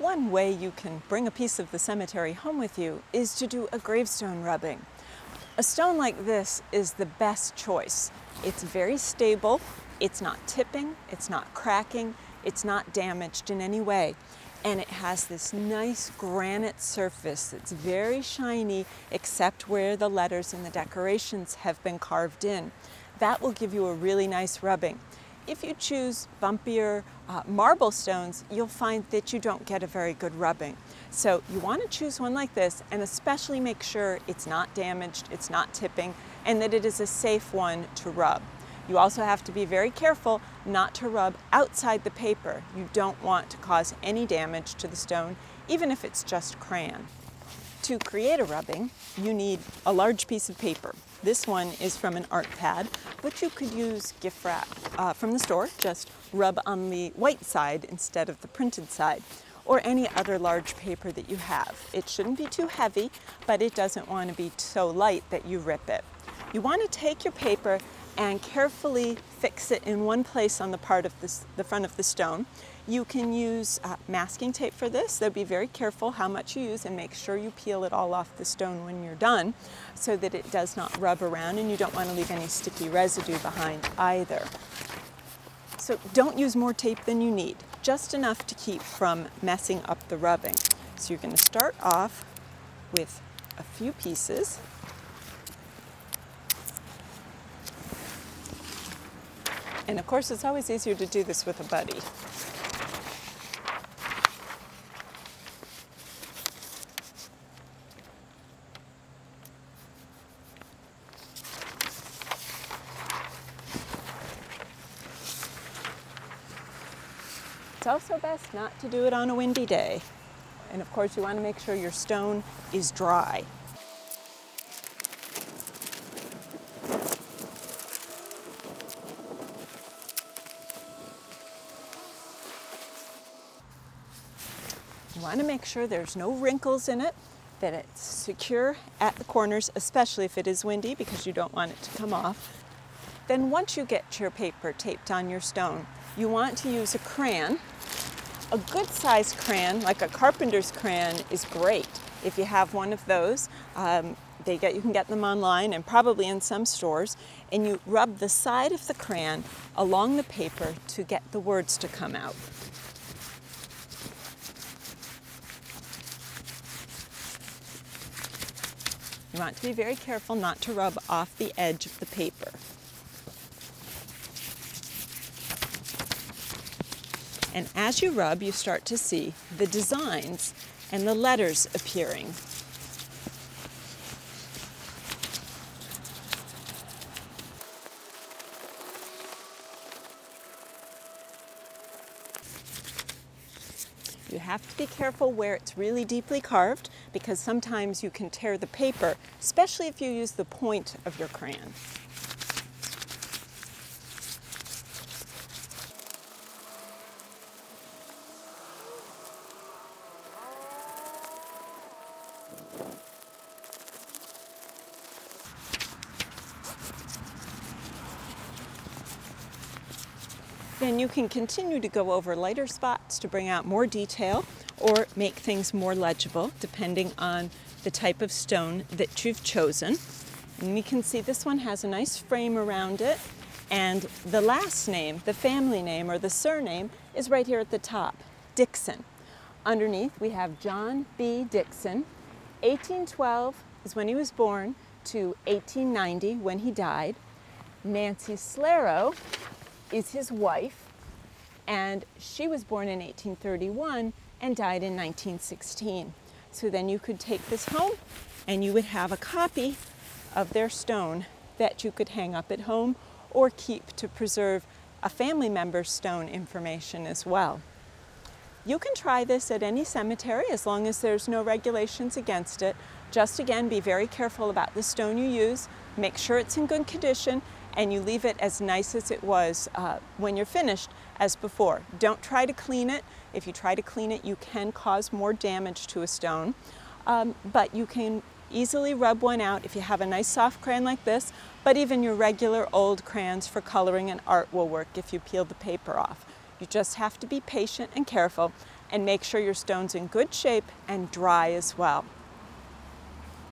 One way you can bring a piece of the cemetery home with you is to do a gravestone rubbing. A stone like this is the best choice. It's very stable, it's not tipping, it's not cracking, it's not damaged in any way. And it has this nice granite surface that's very shiny except where the letters and the decorations have been carved in. That will give you a really nice rubbing. If you choose bumpier uh, marble stones, you'll find that you don't get a very good rubbing. So you want to choose one like this and especially make sure it's not damaged, it's not tipping, and that it is a safe one to rub. You also have to be very careful not to rub outside the paper. You don't want to cause any damage to the stone, even if it's just crayon. To create a rubbing, you need a large piece of paper. This one is from an art pad, but you could use gift wrap uh, from the store. Just rub on the white side instead of the printed side or any other large paper that you have. It shouldn't be too heavy, but it doesn't want to be so light that you rip it. You want to take your paper and carefully fix it in one place on the part of this, the front of the stone. You can use uh, masking tape for this, so be very careful how much you use and make sure you peel it all off the stone when you're done so that it does not rub around and you don't want to leave any sticky residue behind either. So don't use more tape than you need, just enough to keep from messing up the rubbing. So you're going to start off with a few pieces And of course, it's always easier to do this with a buddy. It's also best not to do it on a windy day. And of course, you want to make sure your stone is dry. You want to make sure there's no wrinkles in it, that it's secure at the corners, especially if it is windy because you don't want it to come off. Then once you get your paper taped on your stone, you want to use a crayon. A good sized crayon, like a carpenter's crayon, is great. If you have one of those, um, they get, you can get them online and probably in some stores, and you rub the side of the crayon along the paper to get the words to come out. You want to be very careful not to rub off the edge of the paper. And as you rub, you start to see the designs and the letters appearing. You have to be careful where it's really deeply carved because sometimes you can tear the paper, especially if you use the point of your crayon. Then you can continue to go over lighter spots to bring out more detail or make things more legible depending on the type of stone that you've chosen. And you can see this one has a nice frame around it and the last name, the family name or the surname is right here at the top, Dixon. Underneath we have John B. Dixon. 1812 is when he was born to 1890 when he died. Nancy Slero is his wife, and she was born in 1831 and died in 1916. So then you could take this home and you would have a copy of their stone that you could hang up at home or keep to preserve a family member's stone information as well. You can try this at any cemetery as long as there's no regulations against it. Just again, be very careful about the stone you use, make sure it's in good condition, and you leave it as nice as it was uh, when you're finished as before. Don't try to clean it. If you try to clean it, you can cause more damage to a stone, um, but you can easily rub one out if you have a nice soft crayon like this, but even your regular old crayons for coloring and art will work if you peel the paper off. You just have to be patient and careful and make sure your stone's in good shape and dry as well.